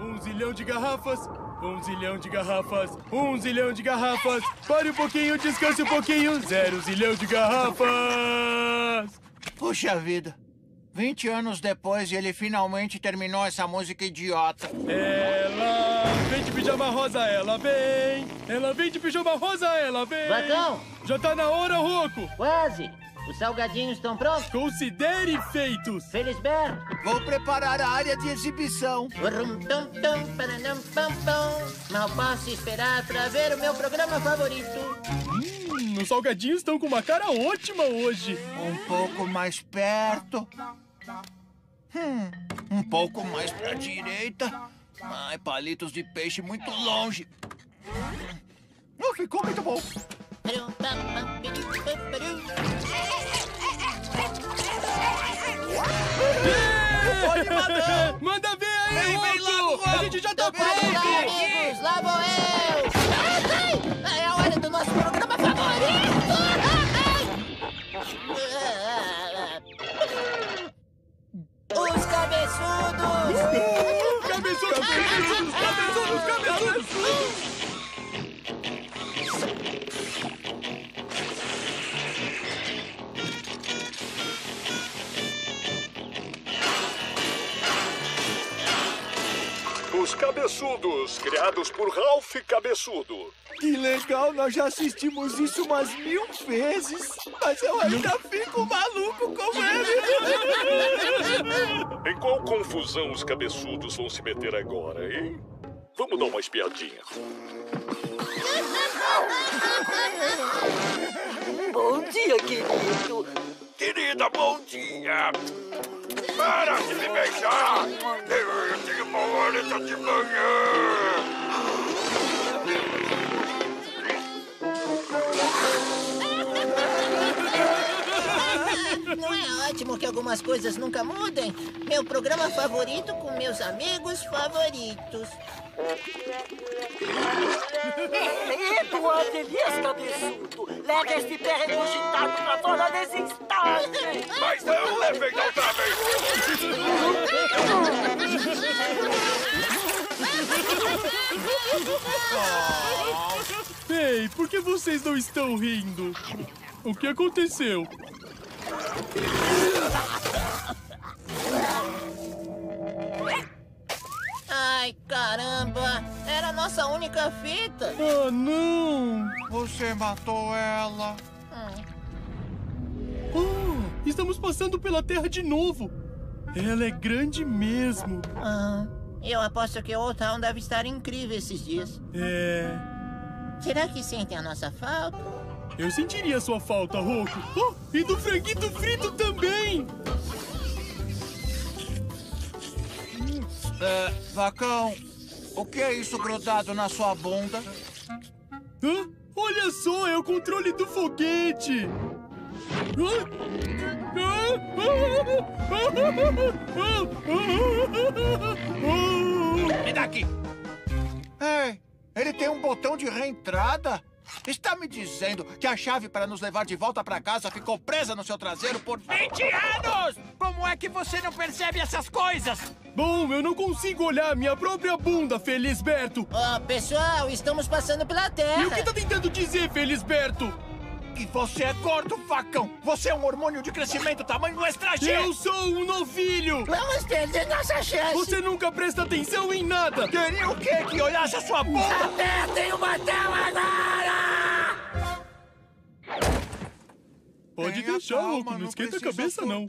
Um zilhão de garrafas. Um zilhão de garrafas. Um zilhão de garrafas. Pare um pouquinho, descanse um pouquinho. Zero zilhão de garrafas. Puxa vida. 20 anos depois e ele finalmente terminou essa música idiota. Ela vem de pijama rosa, ela vem. Ela vem de pijama rosa, ela vem. Vacão! Já tá na hora, Roco. Quase! Os salgadinhos estão prontos? Considere feitos. Felisberto! Vou preparar a área de exibição. Mal posso esperar pra ver o meu programa favorito. Hum, os salgadinhos estão com uma cara ótima hoje. Um pouco mais perto. Hum, um pouco mais pra direita. Ai, palitos de peixe muito longe. Hum, ficou muito bom. Manda ver aí, Vem, vem Roco. A gente já tá pronto, amigos! Lá vou eu! Ai, ai, É a hora do nosso programa favorito! Os cabeçudos! Cabeçudos, cabeçudos, cabeçudos, Cabeçudos, criados por Ralph Cabeçudo. Que legal, nós já assistimos isso umas mil vezes. Mas eu ainda fico maluco com ele. Em qual confusão os cabeçudos vão se meter agora, hein? Vamos dar uma espiadinha. Bom dia, querido. Querida, bom dia! Para de me beijar! Eu tenho uma hora de manhã! Não é ótimo que algumas coisas nunca mudem? Meu programa favorito com meus amigos favoritos. Medo, Adelias Cabeçudo. Leve este pé regurgitado pra fora desse instante. Mas não levei da outra vez! Ei, por que vocês não estão rindo? O que aconteceu? Ai, caramba! Era a nossa única fita! Ah, não! Você matou ela. Hum. Oh, estamos passando pela Terra de novo. Ela é grande mesmo. Ah, eu aposto que o Old Town deve estar incrível esses dias. É. Será que sentem a nossa falta? Eu sentiria sua falta, Roco. Oh, e do franguito frito também! É, Vacão, o que é isso grudado na sua bunda? Hã? Olha só, é o controle do foguete! Me dá aqui. Ei, ele tem um botão de reentrada? Está me dizendo que a chave para nos levar de volta para casa ficou presa no seu traseiro por 20 anos? Como é que você não percebe essas coisas? Bom, eu não consigo olhar minha própria bunda, Felisberto! Ó, pessoal, estamos passando pela Terra. E o que tá tentando dizer, Felisberto? Que você é gordo, facão. Você é um hormônio de crescimento tamanho extra G. Eu sou um novilho! Vamos perder nossa chance. Você nunca presta atenção em nada! Queria o quê? Que olhasse a sua bunda? Apertem o botão agora! Pode Tenha deixar, calma, Roco, não esquenta a cabeça, não.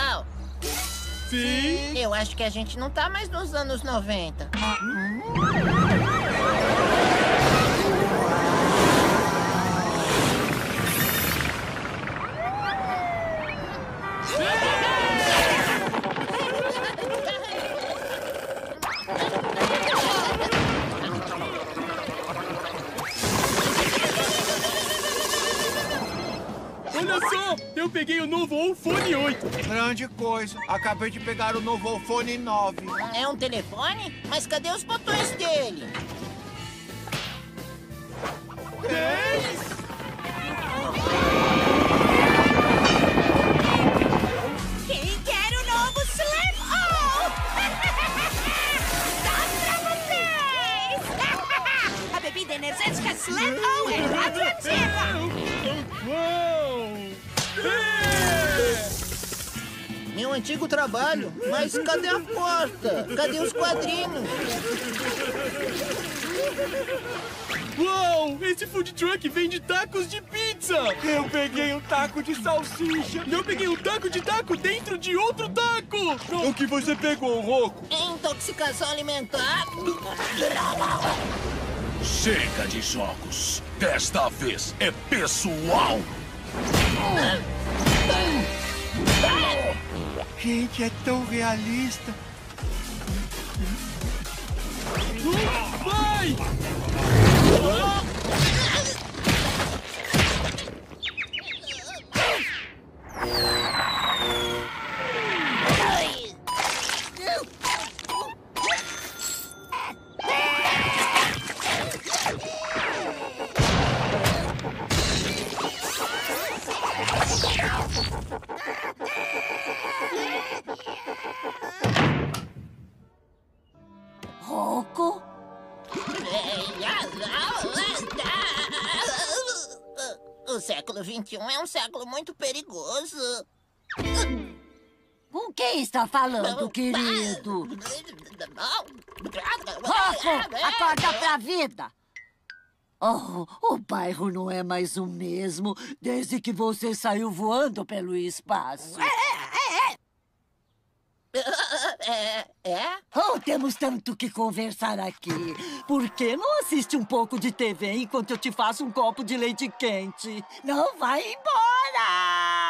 Pessoal, Sim. eu acho que a gente não tá mais nos anos 90. Olha peguei o novo iPhone 8. Grande coisa. Acabei de pegar o novo iPhone 9. É um telefone? Mas cadê os botões dele? Quem quer o novo Slam! Dá pra vocês! A bebida energética Slam Oh é radioativa! Uau! Meu antigo trabalho. Mas cadê a porta? Cadê os quadrinhos? Uau! Esse food truck vende tacos de pizza! Eu peguei um taco de salsicha. Eu peguei um taco de taco dentro de outro taco! O que você pegou, Roco? Intoxicação alimentar? Chega de jogos. Desta vez é pessoal. Gente, é tão realista. Vai! Está falando, querido? Roco, acorda pra vida! Oh, o bairro não é mais o mesmo desde que você saiu voando pelo espaço. É, é? Oh, temos tanto que conversar aqui. Por que não assiste um pouco de TV enquanto eu te faço um copo de leite quente? Não vai embora!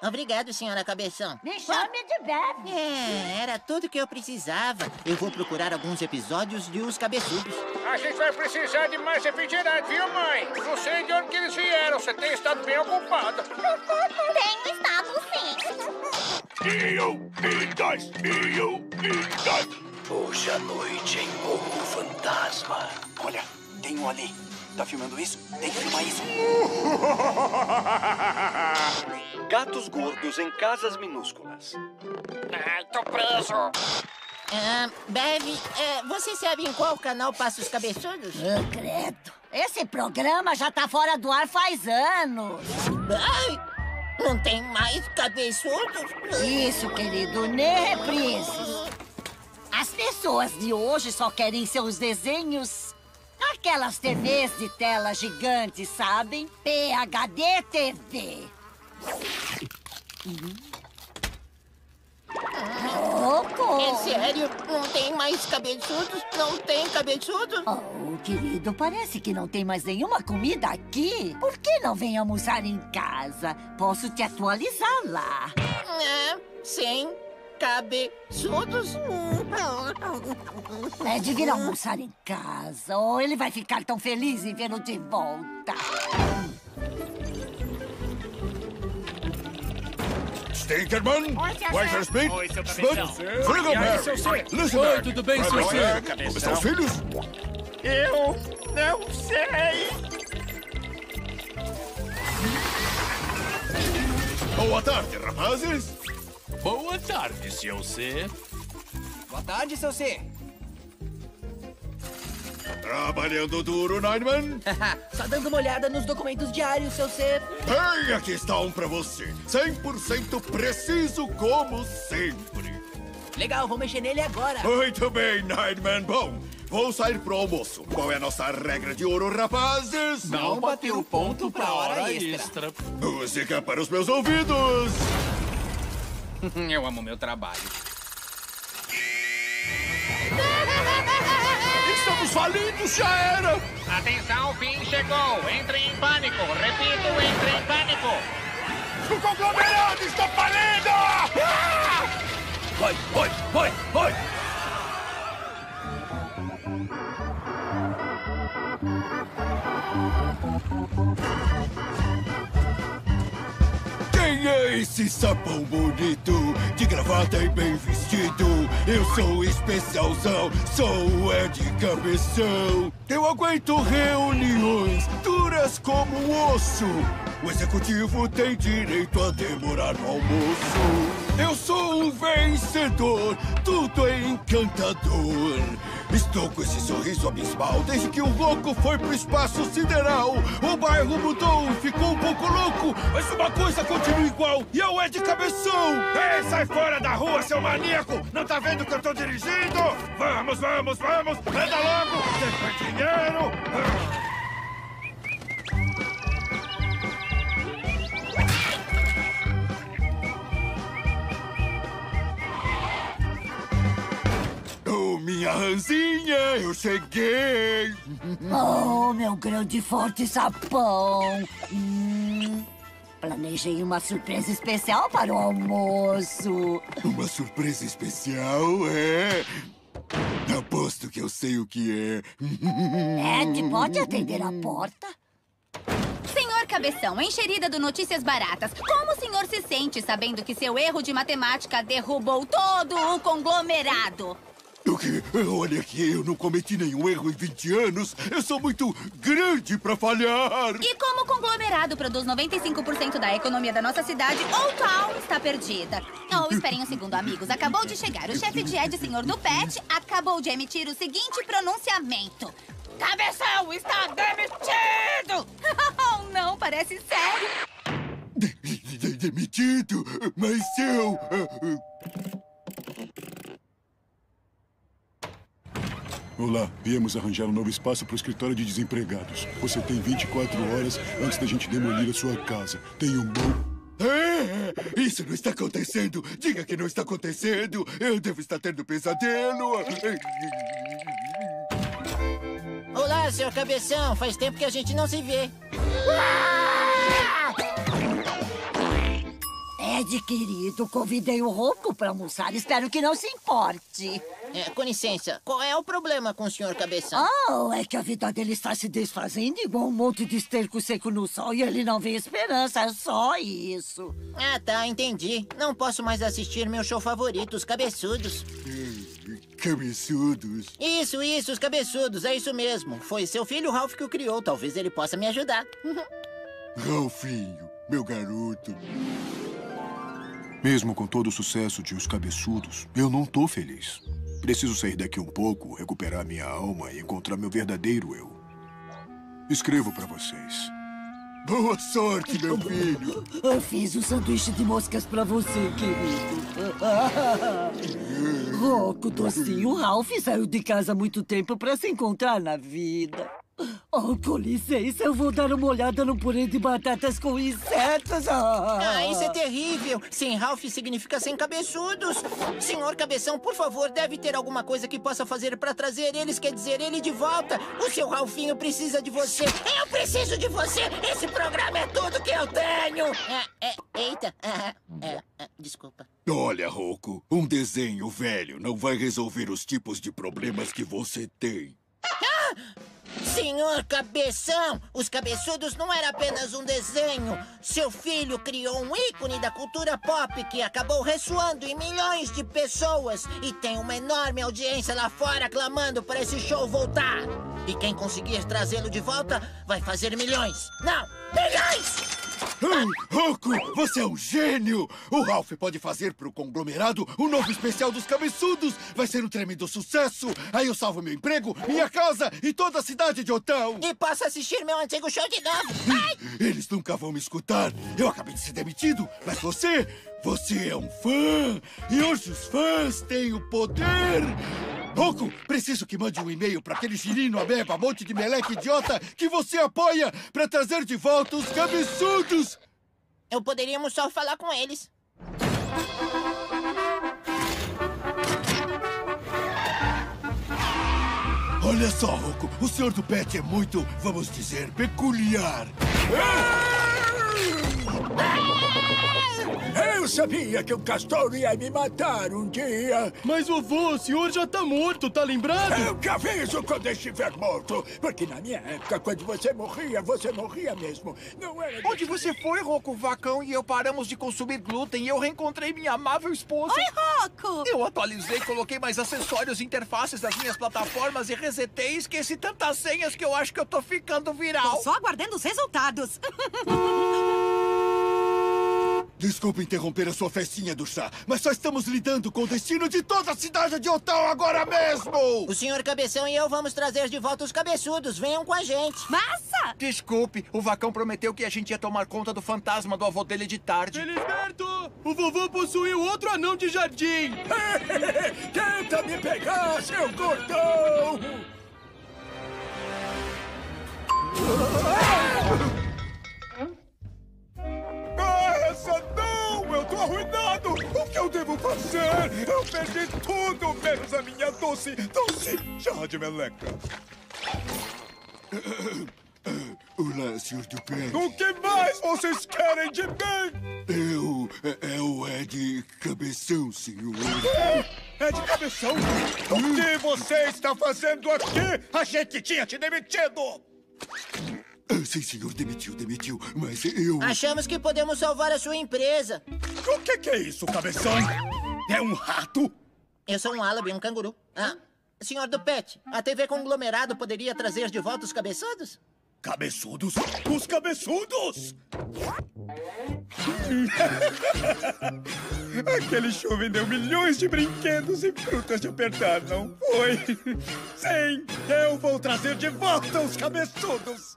Obrigado, senhora Cabeção. Me chame de Bebe. É, era tudo que eu precisava. Eu vou procurar alguns episódios de Os Cabeçudos. A gente vai precisar de mais refrigerante, viu, mãe? Não sei de onde que eles vieram. Você tem estado bem ocupada. Tenho estado sim! Eu e eu e dois. Hoje à noite em Morro Fantasma. Olha, tem um ali. Tá filmando isso? Tem que filmar isso. Gatos gordos em casas minúsculas. Ai, tô preso. Ah, Beve, é, você sabe em qual canal passa Os Cabeçudos? Ah, credo. Esse programa já tá fora do ar faz anos. Ai, não tem mais cabeçudos? Isso, querido, nem reprises. As pessoas de hoje só querem seus desenhos. Aquelas TVs de tela gigante, sabem? PHD TV. É sério? Não tem mais cabeçudos? Não tem cabeçudos? Oh, querido, parece que não tem mais nenhuma comida aqui. Por que não vem almoçar em casa? Posso te atualizar lá. É, sem cabeçudos? É de vir almoçar em casa. Ou ele vai ficar tão feliz em vê-lo de volta. Stinkerman, Weiser Speed, Oi, seu Spud, cabeção. Friggleberry, Listen Oi, tudo bem, seu C? Como estão os filhos? Eu não sei. Boa tarde, rapazes. Boa tarde, seu C. Boa tarde, seu C. Trabalhando duro, Nineman? Só dando uma olhada nos documentos diários, seu ser. Bem, aqui está um pra você. 100% preciso como sempre. Legal, vou mexer nele agora. Muito bem, Nineman. Bom, vou sair pro almoço. Qual é a nossa regra de ouro, rapazes? Não bater o ponto pra hora extra. Música para os meus ouvidos. Eu amo meu trabalho. Falidos, já era. Atenção, o fim chegou. Entre em pânico. Repito, entre em pânico. O conglomerado está falindo! Ah! Vai, vai, vai, vai! Quem é esse sapão bonito, de gravata e bem vestido? Eu sou especialzão, sou o Cabeção. Eu aguento reuniões duras como um osso. O executivo tem direito a demorar no almoço. Eu sou um vencedor, tudo é encantador. Estou com esse sorriso abismal desde que o louco foi pro espaço sideral. O bairro mudou, ficou um pouco louco, mas uma coisa continua igual e é o Ed Cabeção. Ei, sai fora da rua, seu maníaco! Não tá vendo que eu tô dirigindo? Vamos, vamos, vamos! Anda logo! Tem dinheiro! Ah. Minha ranzinha, eu cheguei! Oh, meu grande e forte sapão. Hum, planejei uma surpresa especial para o almoço. Uma surpresa especial, é? Aposto que eu sei o que é. Ed, pode atender a porta? Senhor Cabeção, encherida do Notícias Baratas, como o senhor se sente sabendo que seu erro de matemática derrubou todo o conglomerado? O que? Olha aqui, eu não cometi nenhum erro em 20 anos. Eu sou muito grande pra falhar. E como o conglomerado produz 95% da economia da nossa cidade, Town está perdida. Oh, esperem um segundo, amigos. Acabou de chegar. O chefe de Ed, senhor do Pet, acabou de emitir o seguinte pronunciamento. Cabeção está demitido! oh, não, parece sério. De- de- Demitido? Mas eu. Olá, viemos arranjar um novo espaço para o escritório de desempregados. Você tem 24 horas antes da gente demolir a sua casa. Tem um bom. É, isso não está acontecendo. Diga que não está acontecendo. Eu devo estar tendo pesadelo. Olá, senhor Cabeção. Faz tempo que a gente não se vê. Ed, querido, convidei o Rouco para almoçar. Espero que não se importe. É, com licença, qual é o problema com o senhor Cabeção? Oh, é que a vida dele está se desfazendo igual um monte de esterco seco no sol e ele não vê esperança. É só isso. Ah, tá, entendi. Não posso mais assistir meu show favorito, Os Cabeçudos. Cabeçudos. Isso, isso, Os Cabeçudos, é isso mesmo. Foi seu filho Ralph que o criou. Talvez ele possa me ajudar. Ralfinho, meu garoto. Mesmo com todo o sucesso de Os Cabeçudos, eu não tô feliz. Preciso sair daqui um pouco, recuperar minha alma e encontrar meu verdadeiro eu. Escrevo para vocês. Boa sorte, meu filho. Eu fiz um sanduíche de moscas para você, querido. Rouco, docinho, Ralph saiu de casa há muito tempo para se encontrar na vida. Oh, com licença, eu vou dar uma olhada no purê de batatas com insetos. Ah, isso é terrível. Sem Ralph significa sem cabeçudos. Senhor Cabeção, por favor, deve ter alguma coisa que possa fazer para trazer eles, quer dizer, ele de volta. O seu Ralfinho precisa de você. Eu preciso de você. Esse programa é tudo que eu tenho. É, é, eita. Ah, é, é, desculpa. Olha, Rocco, um desenho velho não vai resolver os tipos de problemas que você tem. Senhor Cabeção, os cabeçudos não era apenas um desenho. Seu filho criou um ícone da cultura pop que acabou ressoando em milhões de pessoas e tem uma enorme audiência lá fora clamando para esse show voltar. E quem conseguir trazê-lo de volta vai fazer milhões. Não, milhões! Ei, Rocco, você é um gênio! O Ralph pode fazer pro conglomerado um novo especial dos cabeçudos! Vai ser um tremendo sucesso! Aí eu salvo meu emprego, minha casa e toda a cidade de Otão! E posso assistir meu antigo show de novo! Ai! Eles nunca vão me escutar! Eu acabei de ser demitido, mas você, você é um fã! E hoje os fãs têm o poder Roco, preciso que mande um e-mail para aquele girino ameba, monte de meleque idiota que você apoia para trazer de volta os cabeçudos. Eu poderíamos só falar com eles. Olha só, Roco, o senhor do pet é muito, vamos dizer, peculiar. Eu sabia que o castor ia me matar um dia. Mas, vovô, o senhor já tá morto, tá lembrado? Eu te aviso quando estiver morto. Porque na minha época, quando você morria, você morria mesmo. Não era... Onde você foi, Roco? Vacão e eu paramos de consumir glúten e eu reencontrei minha amável esposa. Oi, Roco! Eu atualizei, coloquei mais acessórios e interfaces das minhas plataformas e resetei e esqueci tantas senhas que eu acho que eu tô ficando viral. Tô só aguardando os resultados. Desculpe interromper a sua festinha do chá, mas só estamos lidando com o destino de toda a cidade de Otão agora mesmo! O senhor Cabeção e eu vamos trazer de volta os cabeçudos. Venham com a gente. Massa! Desculpe, o Vacão prometeu que a gente ia tomar conta do fantasma do avô dele de tarde. Felisberto! O vovô possuiu outro anão de jardim! Tenta me pegar, seu gordão! Essa não! Eu tô arruinado! O que eu devo fazer? Eu perdi tudo, menos a minha doce, doce jarra de meleca. Olá, do pet. O que mais vocês querem de mim? Eu... É, é Ed Cabeção, senhor. É de cabeção? O que você está fazendo aqui? A gente tinha te demitido! Sim, senhor, demitiu, demitiu. Mas eu... Achamos que podemos salvar a sua empresa. O que, que é isso, cabeção? É um rato? Eu sou um álabe, um canguru. Ah, senhor do Pet, a TV Conglomerado poderia trazer de volta os cabeçudos? Cabeçudos? Os cabeçudos! Aquele show vendeu milhões de brinquedos e frutas de apertar, não foi? Sim, eu vou trazer de volta os cabeçudos!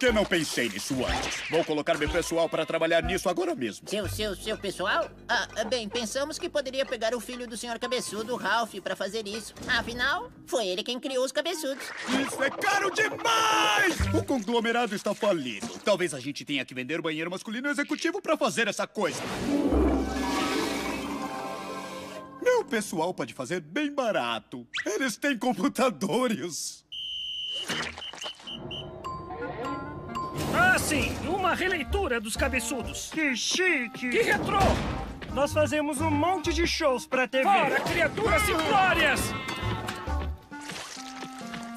Que não pensei nisso antes? Vou colocar meu pessoal para trabalhar nisso agora mesmo. Seu, seu, seu pessoal? Ah, bem, pensamos que poderia pegar o filho do senhor cabeçudo, Ralph, para fazer isso. Afinal, foi ele quem criou os cabeçudos. Isso é caro demais! O conglomerado está falido. Talvez a gente tenha que vender o banheiro masculino executivo para fazer essa coisa. Meu pessoal pode fazer bem barato. Eles têm computadores. Ah, sim! Uma releitura dos cabeçudos. Que chique! Que retrô! Nós fazemos um monte de shows pra TV. Fora, criaturas simplórias!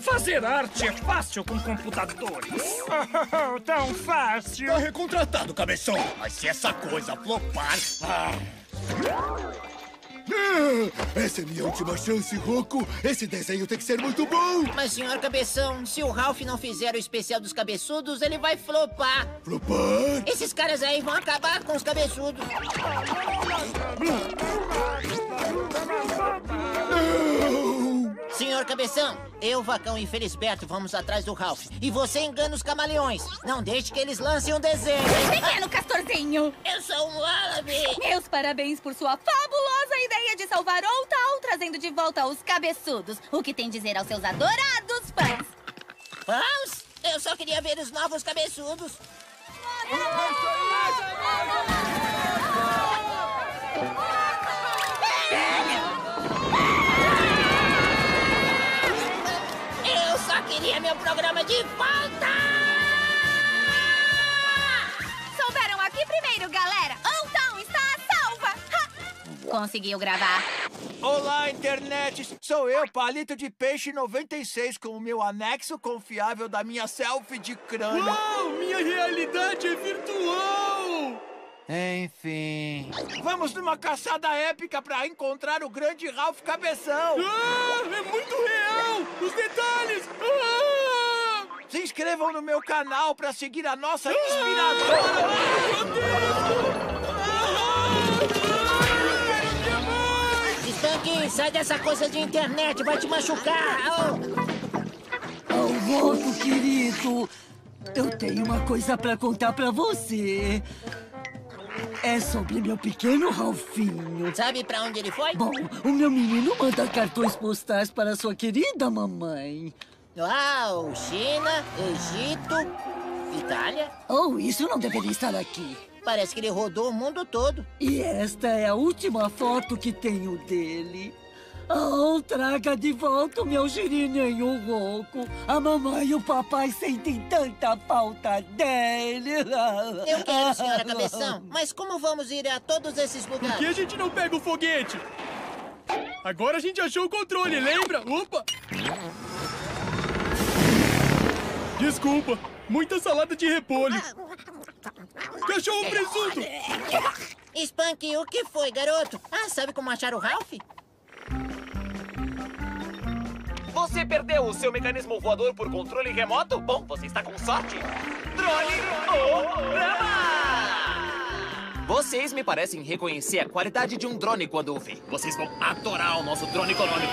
Fazer arte é fácil com computadores. Oh, tão fácil. Tá recontratado, cabeção. Mas se essa coisa flopar... Ah. Ah, essa é minha última chance, Roco. Esse desenho tem que ser muito bom. Mas, senhor Cabeção, se o Ralph não fizer o especial dos cabeçudos, ele vai flopar. Flopar? Esses caras aí vão acabar com os cabeçudos. Senhor Cabeção, eu, Vacão e Felisberto vamos atrás do Ralph. E você engana os camaleões. Não deixe que eles lancem um desenho. Pequeno castorzinho! Eu sou um árabe! Meus parabéns por sua fabulosa ideia de salvar Old Town, trazendo de volta os cabeçudos. O que tem a dizer aos seus adorados fãs? Fãs? Eu só queria ver os novos cabeçudos. Eu programa de volta! Souberam aqui primeiro, galera! Town está salva! Ha! Conseguiu gravar. Olá, internet! Sou eu, Palito de Peixe 96, com o meu anexo confiável da minha selfie de crânio. Uau, minha realidade é virtual! Enfim. Vamos numa caçada épica pra encontrar o grande Ralph Cabeção! Ah, é muito real! Os detalhes! Ah! Se inscrevam no meu canal pra seguir a nossa inspiradora! Ah, Deus! Stanky, sai dessa coisa de internet, vai te machucar! Oh, voto querido, eu tenho uma coisa pra contar pra você. é sobre meu pequeno Ralfinho. Sabe pra onde ele foi? Bom, o meu menino manda cartões postais para sua querida mamãe. Uau, China, Egito, Itália. Oh, isso não deveria estar aqui. Parece que ele rodou o mundo todo. E esta é a última foto que tenho dele. Oh, traga de volta o meu girininho rouco. A mamãe e o papai sentem tanta falta dele. Eu quero, senhora Cabeção. Mas como vamos ir a todos esses Por lugares? que a gente não pega o foguete? Agora a gente achou o controle, lembra? Opa! Desculpa, muita salada de repolho. Cachorro presunto! Spunk, o que foi, garoto? Ah, sabe como achar o Ralph? Você perdeu o seu mecanismo voador por controle remoto? Bom, você está com sorte. Drone Holograma! Vocês me parecem reconhecer a qualidade de um drone quando o vê. Vocês vão adorar o nosso drone econômico.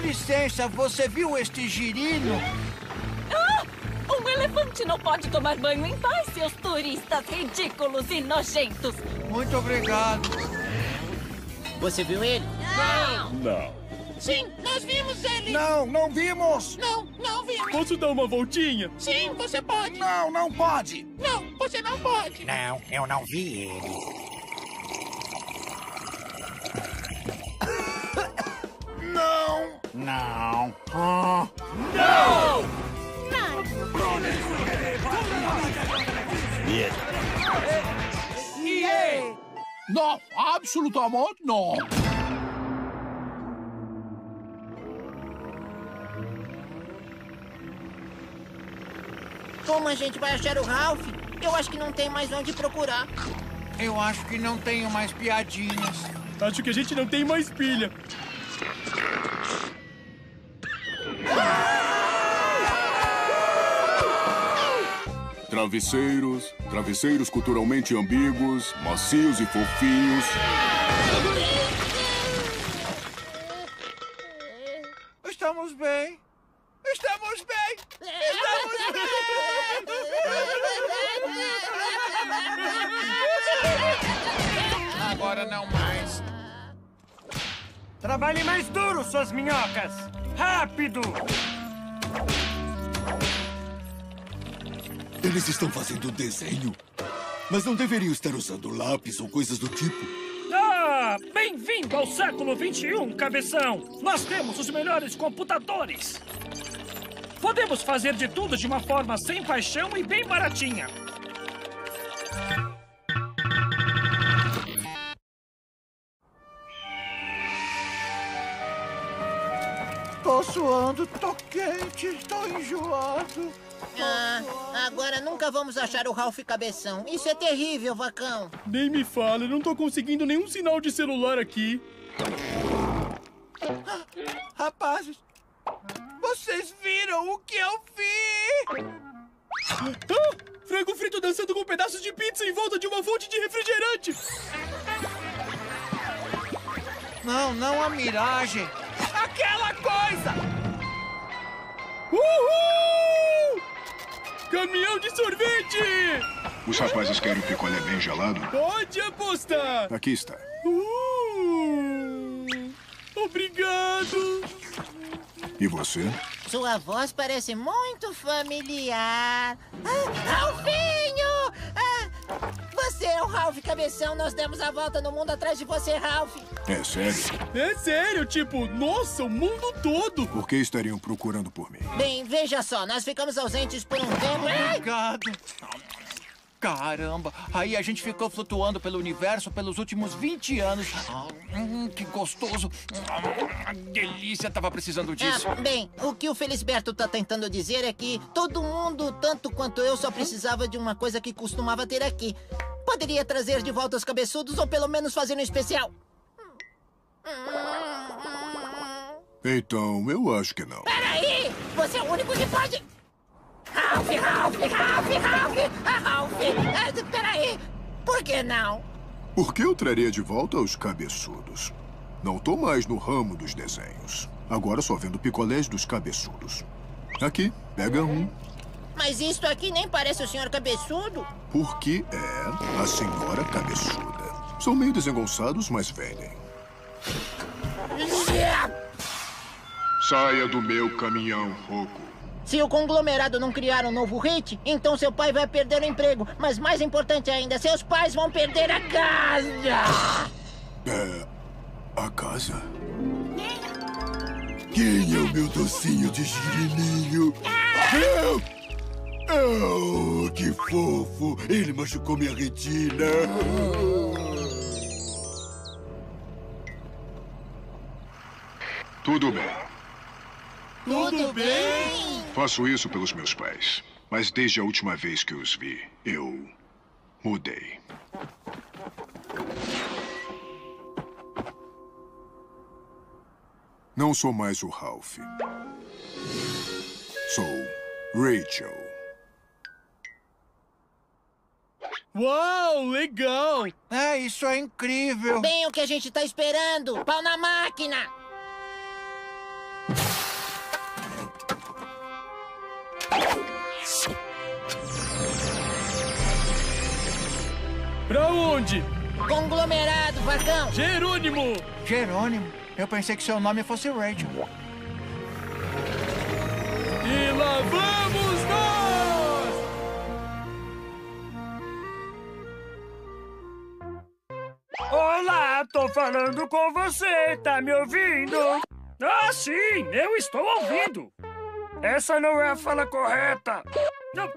Com licença, você viu este girino? Ah! Um elefante não pode tomar banho em paz, seus turistas ridículos e nojentos. Muito obrigado. Você viu ele? Não! Não. Sim, nós vimos ele! Não, não vimos! Não, não vimos! Posso dar uma voltinha? Sim, você pode! Não, não pode! Não, você não pode! Não, eu não vi ele. Não! Não. Ah. Não! Não, absolutamente não! Como a gente vai achar o Ralph? Eu acho que não tem mais onde procurar. Eu acho que não tenho mais piadinhas. Acho que a gente não tem mais pilha. Travesseiros, travesseiros culturalmente ambíguos, macios e fofinhos. Estamos bem. Estamos bem. Estamos bem. Agora não mais. Trabalhe mais duro, suas minhocas! Rápido! Eles estão fazendo desenho. Mas não deveriam estar usando lápis ou coisas do tipo. Ah! Bem-vindo ao século XXI, cabeção! Nós temos os melhores computadores! Podemos fazer de tudo de uma forma sem paixão e bem baratinha. Tô suando, tô quente, tô enjoado. Ah, agora nunca vamos achar o Ralph Cabeção. Isso é terrível, Vacão. Nem me fala, eu não tô conseguindo nenhum sinal de celular aqui. Rapazes, vocês viram o que eu vi? Ah, frango frito dançando com pedaços de pizza em volta de uma fonte de refrigerante. Não, não a miragem. Aquela coisa! Uhul! Caminhão de sorvete! Os rapazes querem picolé bem gelado? Pode apostar! Aqui está. Uh, obrigado! E você? Sua voz parece muito familiar. Ah, Ralfinho! Ah, é o Ralph Cabeção. Nós demos a volta no mundo atrás de você, Ralph. É sério? É sério, tipo, nossa, o mundo todo! Por que estariam procurando por mim? Bem, veja só, nós ficamos ausentes por um tempo. Obrigado. Caramba, aí a gente ficou flutuando pelo universo pelos últimos 20 anos. Ah, hum, que gostoso. Ah, delícia, tava precisando disso. Ah, bem, o que o Felisberto tá tentando dizer é que todo mundo, tanto quanto eu, só precisava de uma coisa que costumava ter aqui. Poderia trazer de volta os cabeçudos ou pelo menos fazer um especial. Então, eu acho que não. Peraí! Você é o único que pode. Ralph, Ralph, Ralph, Ralph! Ah, Ralph! Ah, peraí! Por que não? Por que eu traria de volta os cabeçudos? Não tô mais no ramo dos desenhos. Agora só vendo picolés dos cabeçudos. Aqui, pega um. Mas isto aqui nem parece o senhor cabeçudo. Porque é a senhora cabeçuda. São meio desengonçados, mas vendem. Saia do meu caminhão, Roco. Se o conglomerado não criar um novo hit, então seu pai vai perder o emprego. Mas mais importante ainda, seus pais vão perder a casa! É. A casa? Quem é o meu docinho de girininho? Eu! Oh, que fofo! Ele machucou minha retina. Tudo bem. Tudo bem? Faço isso pelos meus pais. Mas desde a última vez que os vi, eu mudei. Não sou mais o Ralph. Sou Rachel. Uau, legal! É, isso é incrível. Bem o que a gente tá esperando. Pau na máquina! Pra onde? Conglomerado, vagão! Jerônimo! Jerônimo, eu pensei que seu nome fosse Rachel. Tô falando com você, tá me ouvindo? Ah, sim, eu estou ouvindo. Essa não é a fala correta. Não.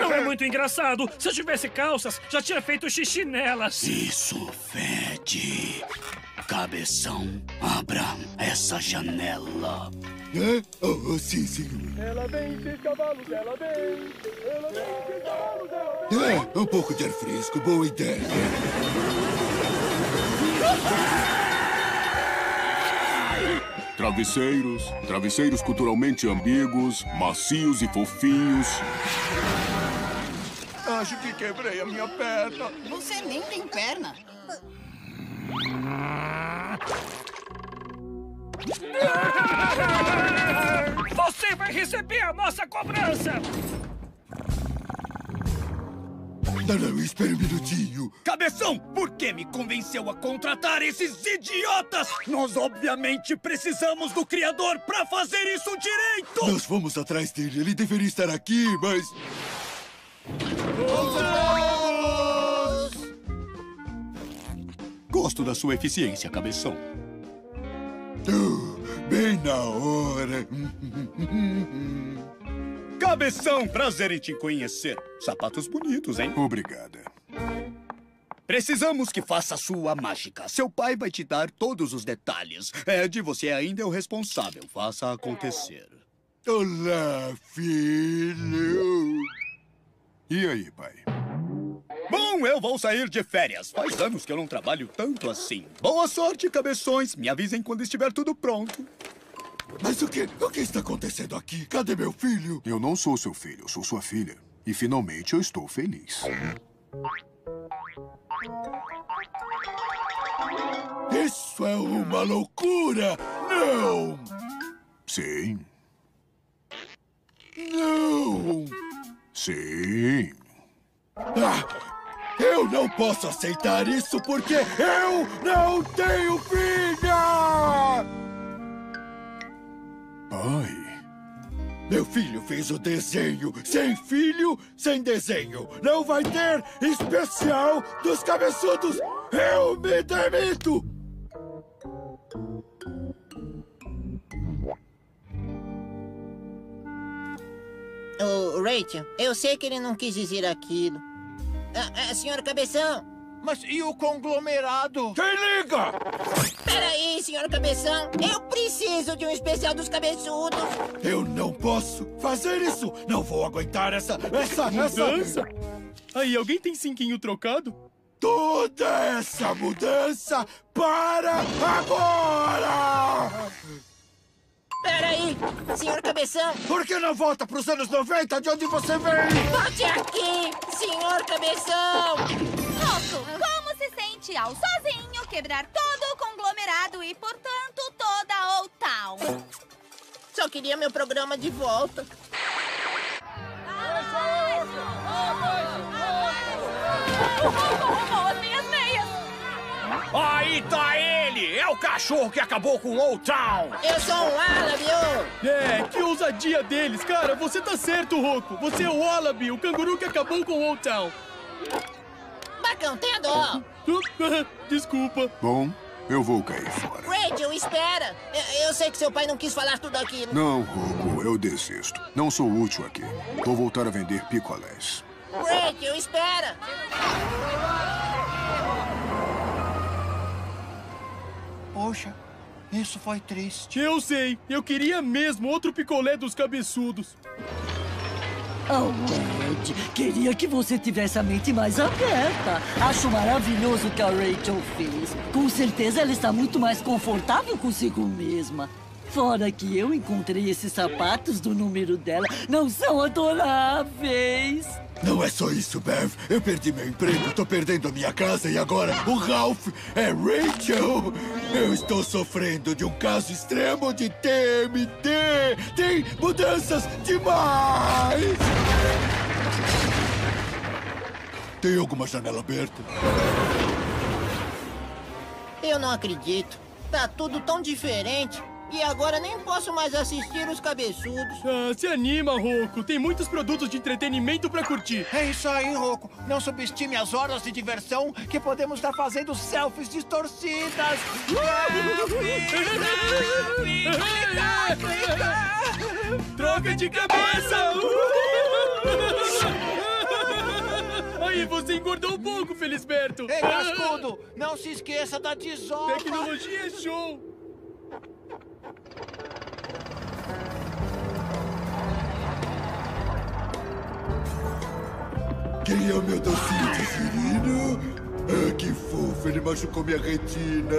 Não é muito engraçado. Se eu tivesse calças, já tinha feito xixi nelas. Isso fede. Cabeção, abra essa janela. É? Oh, sim, sim. Ela vem, seis cavalos, ela vem. Ela vem, seis cavalos, ela vem. É, um pouco de ar fresco, boa ideia. Travesseiros, travesseiros culturalmente ambíguos, macios e fofinhos. Acho que quebrei a minha perna. Você nem tem perna. Você vai receber a nossa cobrança! Não, não, espere um minutinho. Cabeção, por que me convenceu a contratar esses idiotas? Nós obviamente precisamos do criador pra fazer isso direito! Nós fomos atrás dele. Ele deveria estar aqui, mas... Gosto da sua eficiência, cabeção. Bem na hora. Cabeção, prazer em te conhecer. Sapatos bonitos, hein? Obrigada. Precisamos que faça a sua mágica. Seu pai vai te dar todos os detalhes. Ed, você ainda é o responsável. Faça acontecer. Olá, filho. E aí, pai? Bom, eu vou sair de férias. Faz anos que eu não trabalho tanto assim. Boa sorte, cabeções. Me avisem quando estiver tudo pronto. Mas o que, o que está acontecendo aqui? Cadê meu filho? Eu não sou seu filho, eu sou sua filha. E finalmente eu estou feliz. Isso é uma loucura! Não! Sim, Não! sim. Ah, eu não posso aceitar isso porque eu não tenho filha! Pai, Meu filho fez o desenho. Sem filho, sem desenho. Não vai ter especial dos cabeçudos. Eu me demito! Ô, Rachel, eu sei que ele não quis dizer aquilo. Ah, ah, senhor Cabeção! Mas e o conglomerado? Quem liga? Peraí, senhor Cabeção! Eu preciso de um especial dos cabeçudos! Eu não posso fazer isso! Não vou aguentar essa. essa. Mudança? essa. Aí, alguém tem cinquinho trocado? Toda essa mudança para agora! Peraí, senhor Cabeção! Por que não volta para os anos 90 de onde você veio? Volte aqui, senhor Cabeção! Roco, como se sente ao sozinho quebrar todo o conglomerado e, portanto, toda a Old Town? Só queria meu programa de volta. As minhas meias! Aí tá ele! É o cachorro que acabou com Old Town! Eu sou um Wallaby, ô! É, que ousadia deles! Cara, você tá certo, Roco! Você é o Wallaby, o canguru que acabou com Old Town! Bacão, tem a dó! Desculpa. Bom, eu vou cair fora. Rachel, espera! Eu, eu sei que seu pai não quis falar tudo aquilo. Não, Roco, eu desisto. Não sou útil aqui. Vou voltar a vender picolés. Rachel, espera! Poxa, isso foi triste. Eu sei, eu queria mesmo outro picolé dos cabeçudos. Oh, Ed, queria que você tivesse a mente mais aberta. Acho maravilhoso o que a Rachel fez. Com certeza ela está muito mais confortável consigo mesma. Fora que eu encontrei esses sapatos do número dela. Não são adoráveis. Não é só isso, Bev. Eu perdi meu emprego, tô perdendo a minha casa e agora o Ralph é Rachel. Eu estou sofrendo de um caso extremo de TMD. Tem mudanças demais. Tem alguma janela aberta? Eu não acredito. Tá tudo tão diferente. E agora nem posso mais assistir os cabeçudos. Ah, se anima, Roco. Tem muitos produtos de entretenimento pra curtir. É isso aí, Roco. Não subestime as horas de diversão que podemos estar fazendo selfies distorcidas. Troca de cabeça! Aí, você engordou um pouco, Felisberto. Ei, Cascudo, não se esqueça da desova. Tecnologia é show. Quem é o meu docinho de girino? Ah, que fofo, ele machucou minha retina.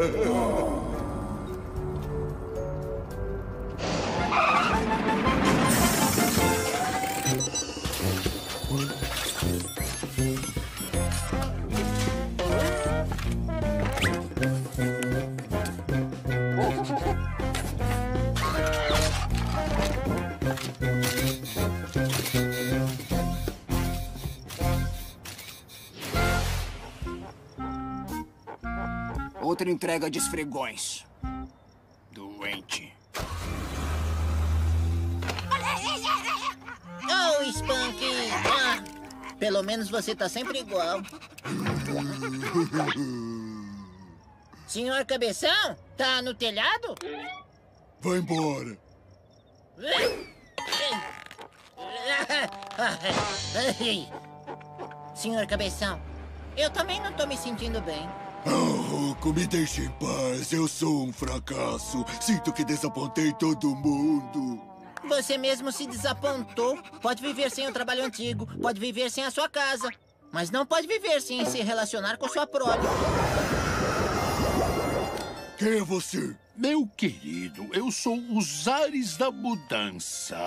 Outra entrega de esfregões. Doente. Oh, Spunk! Ah, pelo menos você tá sempre igual. Senhor Cabeção, tá no telhado? Vai embora. Senhor Cabeção, eu também não tô me sentindo bem. Ah, Roco, me deixe em paz. Eu sou um fracasso. Sinto que desapontei todo mundo. Você mesmo se desapontou. Pode viver sem o trabalho antigo, pode viver sem a sua casa, mas não pode viver sem se relacionar com sua prole. Quem é você? Meu querido, eu sou os ares da mudança.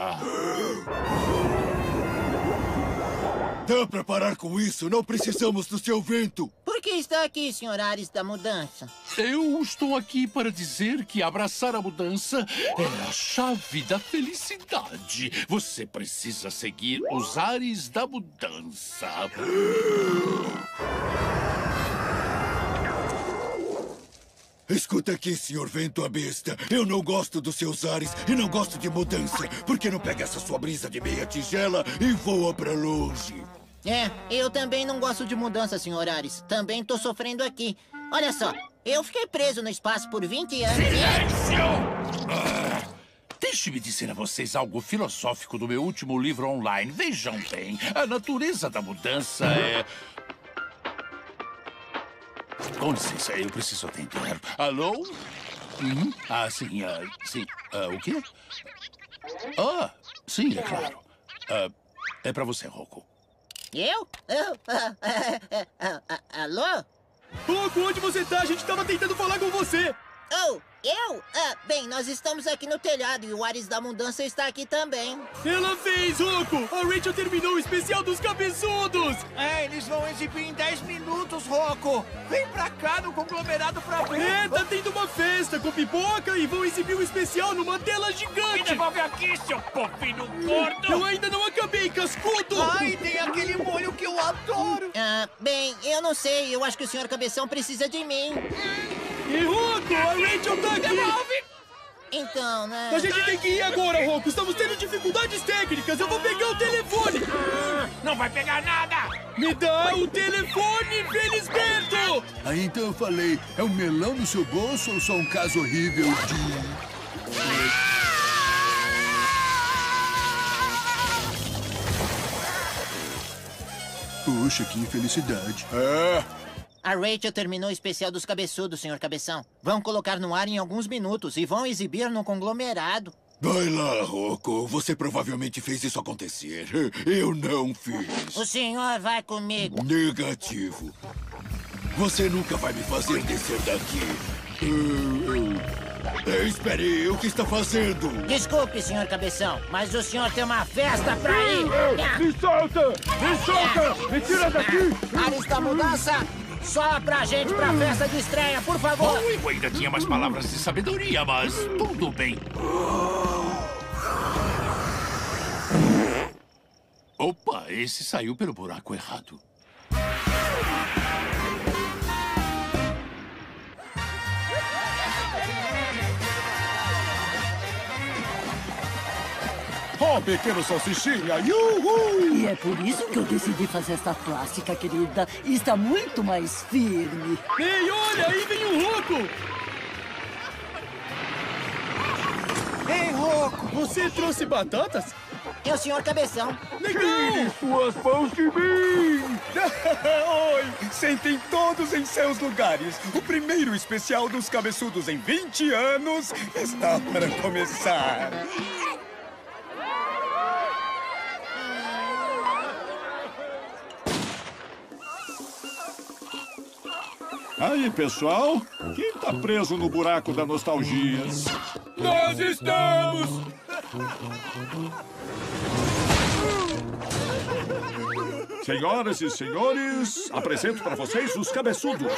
Dá pra parar com isso? Não precisamos do seu vento. Por que está aqui, Sr. Ares da Mudança? Eu estou aqui para dizer que abraçar a mudança é a chave da felicidade. Você precisa seguir os ares da mudança. Escuta aqui, senhor vento a besta. Eu não gosto dos seus ares e não gosto de mudança. Por que não pega essa sua brisa de meia tigela e voa pra longe? É, eu também não gosto de mudança, Sr. Ares. Também tô sofrendo aqui. Olha só, eu fiquei preso no espaço por 20 anos Silêncio! Ah, Deixe-me dizer a vocês algo filosófico do meu último livro online. Vejam bem, a natureza da mudança é... Com licença, eu preciso atender. Alô? Uhum. Ah, sim, ah, sim. Ah, o quê? Ah, sim, é claro. Ah, é pra você, Rocco. Eu? Eu? Alô? Roco, onde você tá? A gente tava tentando falar com você. Oh, Eu? Ah, bem, nós estamos aqui no telhado e o Ares da Mudança está aqui também. Ela fez, Rocco! A Rachel terminou o especial dos cabeçudos! É, eles vão exibir em 10 minutos, Rocco! Vem pra cá no conglomerado pra ver! É, tá tendo uma festa com pipoca e vão exibir o especial numa tela gigante! Me devolve aqui, seu povinho gordo! Eu ainda não acabei, cascudo! Ai, tem aquele molho que eu adoro! Ah, bem, eu não sei. Eu acho que o senhor Cabeção precisa de mim. E Rocco, a Rachel tá aqui! Devolve! Então, né? A gente tem que ir agora, Rocco! Estamos tendo dificuldades técnicas! Eu vou pegar o telefone! Não vai pegar nada! Me dá o telefone, Felisberto! Aí então eu falei, é um melão no seu bolso ou só um caso horrível de... Puxa, que infelicidade. É. A Rachel terminou o especial dos cabeçudos, senhor Cabeção. Vão colocar no ar em alguns minutos e vão exibir no conglomerado. Vai lá, Rocco. Você provavelmente fez isso acontecer. Eu não fiz. O senhor vai comigo. Negativo. Você nunca vai me fazer descer daqui. Eu, eu... É, espere, o que está fazendo? Desculpe, senhor Cabeção, mas o senhor tem uma festa pra ir. Me solta! Me solta! Me tira daqui! Ares da Mudança, só pra gente pra festa de estreia, por favor. Oh, eu ainda tinha mais palavras de sabedoria, mas tudo bem. Opa, esse saiu pelo buraco errado. Oh, pequeno salsichinha! Yuhu! E é por isso que eu decidi fazer essa plástica, querida. Está muito mais firme. Ei, olha, aí vem o Rocco! Ei, Rocco! Você trouxe batatas? É o senhor Cabeção. Legal! Suas mãos de mim! Oi! Sentem todos em seus lugares. O primeiro especial dos cabeçudos em 20 anos está para começar. Aí, pessoal, quem tá preso no buraco da nostalgia? Nós estamos! Senhoras e senhores, apresento para vocês os cabeçudos.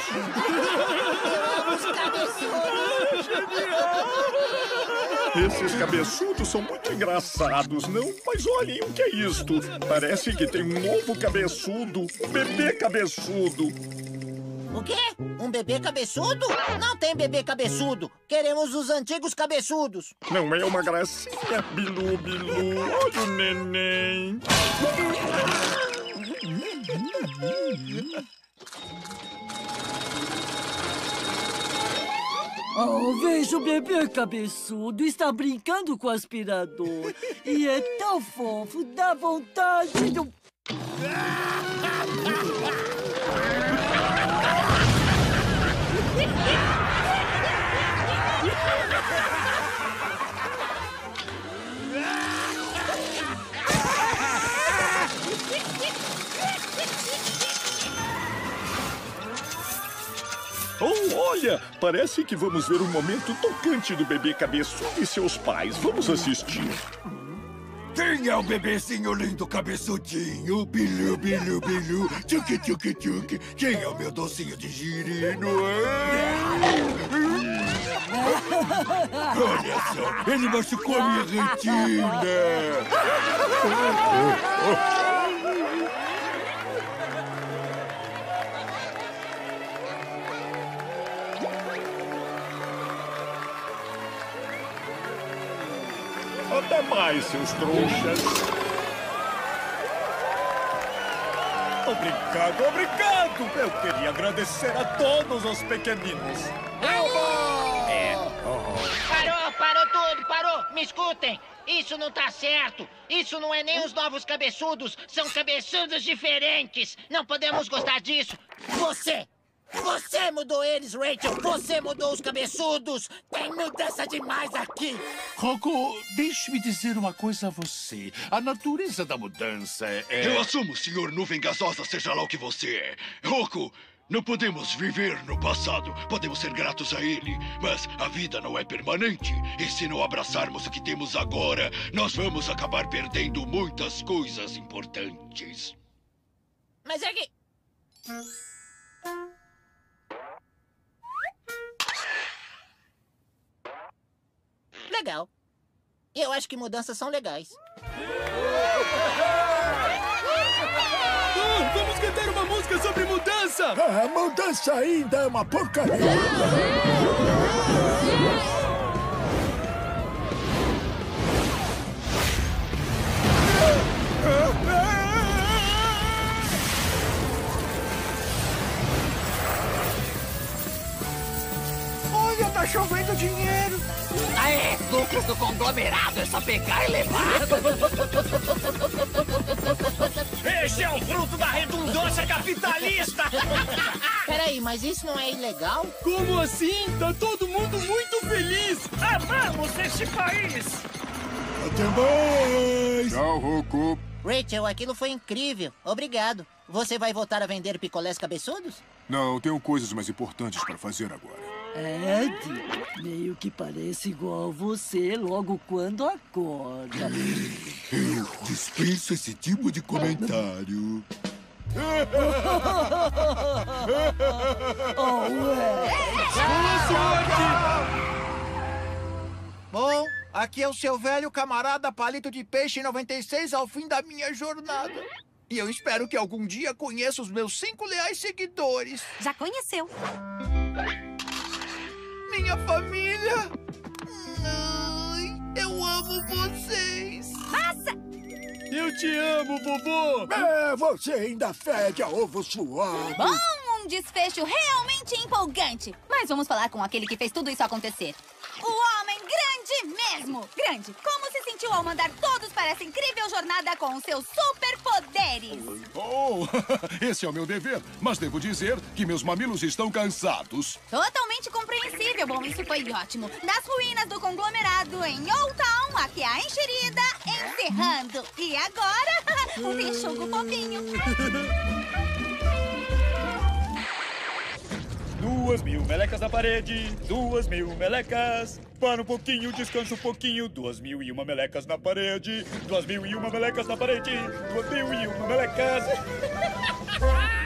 Os cabeçudos! Esses cabeçudos são muito engraçados, não? Mas olhem o que é isto. Parece que tem um novo cabeçudo, um bebê cabeçudo. O quê? Um bebê cabeçudo? Não tem bebê cabeçudo. Queremos os antigos cabeçudos. Não é uma gracinha, Bilu, Bilu. Olha o neném. Oh, veja o bebê cabeçudo. Está brincando com o aspirador. E é tão fofo, dá vontade de... Oh, olha! Parece que vamos ver um momento tocante do bebê cabeçudo e seus pais. Vamos assistir. Quem é o bebezinho lindo cabeçudinho? Bilu, bilu, bilu, tchuki, tchuki, tchuki. Quem é o meu docinho de girino? Olha só, ele machucou a minha retina. Até mais, seus trouxas. Obrigado, obrigado! Eu queria agradecer a todos os pequeninos. É. Parou, parou tudo, parou! Me escutem! Isso não tá certo! Isso não é nem os novos cabeçudos! São cabeçudos diferentes! Não podemos gostar disso! Você! Você mudou eles, Rachel! Você mudou os cabeçudos! Tem mudança demais aqui! Rocco, deixe-me dizer uma coisa a você. A natureza da mudança é... Eu assumo, senhor nuvem gasosa, seja lá o que você é. Rocco, Não podemos viver no passado. Podemos ser gratos a ele, mas a vida não é permanente. E se não abraçarmos o que temos agora, nós vamos acabar perdendo muitas coisas importantes. Mas é que... Legal. Eu acho que mudanças são legais. Ah, vamos cantar uma música sobre mudança! A mudança ainda é uma porcaria. Olha, tá chovendo dinheiro. Aê, lucros do conglomerado, é só pegar e levar. Esse é o fruto da redundância capitalista! Peraí, mas isso não é ilegal? Como assim? Tá todo mundo muito feliz! Amamos este país! Até mais! Tchau, Roku. Rachel, aquilo foi incrível. Obrigado. Você vai voltar a vender picolés cabeçudos? Não, tenho coisas mais importantes para fazer agora. Ed, meio que parece igual você logo quando acorda. Eu dispenso esse tipo de comentário. oh, Bom, aqui é o seu velho camarada Palito de Peixe 96 ao fim da minha jornada. E eu espero que algum dia conheça os meus cinco leais seguidores. Já conheceu. Minha família. Ai, eu amo vocês. Passa! Eu te amo, vovô! É, você ainda fede a ovo suado. Bom, um desfecho realmente empolgante. Mas vamos falar com aquele que fez tudo isso acontecer. Grande mesmo! Grande! Como se sentiu ao mandar todos para essa incrível jornada com os seus superpoderes? Oh, esse é o meu dever, mas devo dizer que meus mamilos estão cansados. Totalmente compreensível. Bom, isso foi ótimo. Das ruínas do conglomerado em Old Town, aqui a enxerida encerrando. E agora, um texugo fofinho. Duas mil melecas na parede, duas mil melecas. Para um pouquinho, descansa um pouquinho. Duas mil e uma melecas na parede, duas mil e uma melecas na parede, duas mil e uma melecas.